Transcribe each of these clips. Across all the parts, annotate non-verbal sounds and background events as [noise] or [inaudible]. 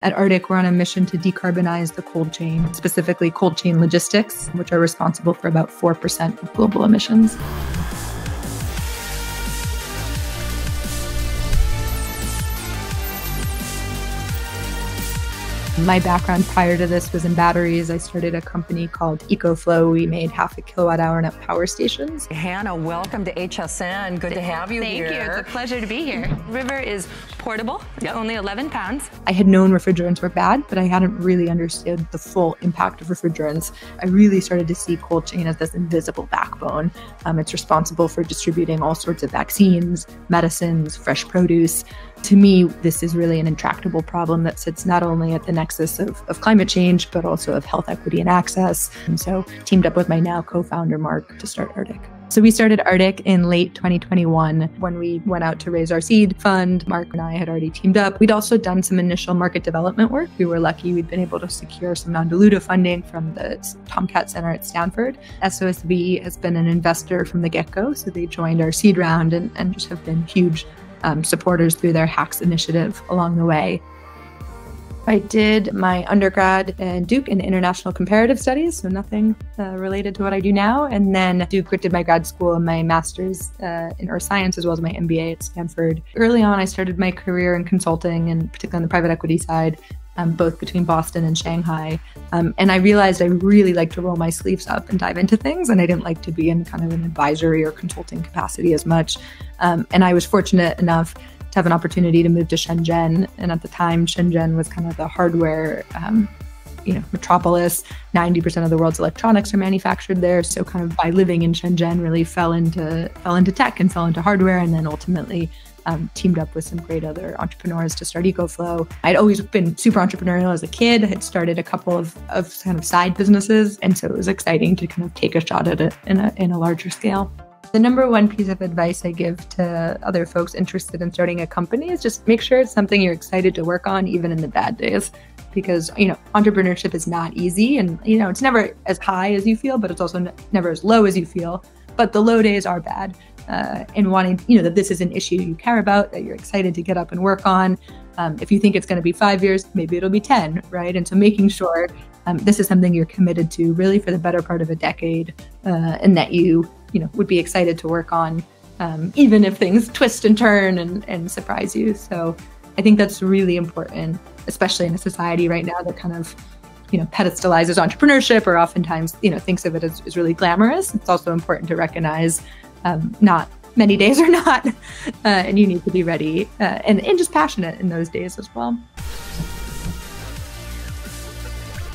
At Artyc, we're on a mission to decarbonize the cold chain, specifically cold chain logistics, which are responsible for about 4% of global emissions. My background prior to this was in batteries. I started a company called EcoFlow. We made half a kilowatt hour net power stations. Hannah, welcome to HSN. Good to have you Thank here. Thank you. It's a pleasure to be here. River is portable, yep. only 11 pounds. I had known refrigerants were bad, but I hadn't really understood the full impact of refrigerants. I really started to see cold chain as this invisible backbone. Um, it's responsible for distributing all sorts of vaccines, medicines, fresh produce. To me, this is really an intractable problem that sits not only at the nexus of, of climate change, but also of health equity and access. And so, teamed up with my now co founder, Mark, to start Artyc. So we started Artyc in late 2021 when we went out to raise our seed fund. Mark and I had already teamed up. We'd also done some initial market development work. We were lucky we'd been able to secure some non-dilutive funding from the TomKat Center at Stanford. SOSV has been an investor from the get-go, so they joined our seed round and, and just have been huge um, supporters through their HAX initiative along the way. I did my undergrad at Duke in international comparative studies, so nothing uh, related to what I do now. And then Duke did my grad school and my master's uh, in earth science as well as my MBA at Stanford. Early on, I started my career in consulting and particularly on the private equity side. Um, both between Boston and Shanghai. Um, and I realized I really like to roll my sleeves up and dive into things, and I didn't like to be in kind of an advisory or consulting capacity as much. Um, and I was fortunate enough to have an opportunity to move to Shenzhen. And at the time, Shenzhen was kind of the hardware, um, you know, metropolis. 90% of the world's electronics are manufactured there. So kind of by living in Shenzhen, really fell into fell into tech and fell into hardware, and then ultimately um, teamed up with some great other entrepreneurs to start EcoFlow. I'd always been super entrepreneurial as a kid. I had started a couple of, of kind of side businesses. And so it was exciting to kind of take a shot at it in a, in a larger scale. The number one piece of advice I give to other folks interested in starting a company is just make sure it's something you're excited to work on, even in the bad days. Because, you know, entrepreneurship is not easy and, you know, it's never as high as you feel, but it's also never as low as you feel. But the low days are bad. Uh, and wanting, you know, that this is an issue you care about, that you're excited to get up and work on. Um, if you think it's going to be five years, maybe it'll be 10, right? And so making sure um, this is something you're committed to really for the better part of a decade uh, and that you you know would be excited to work on, um, even if things twist and turn and, and surprise you. So I think that's really important, especially in a society right now that kind of you know pedestalizes entrepreneurship or oftentimes you know thinks of it as, as really glamorous. It's also important to recognize um, not many days are not, [laughs] uh, and you need to be ready uh, and, and just passionate in those days as well.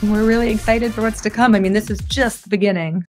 We're really excited for what's to come. I mean, this is just the beginning.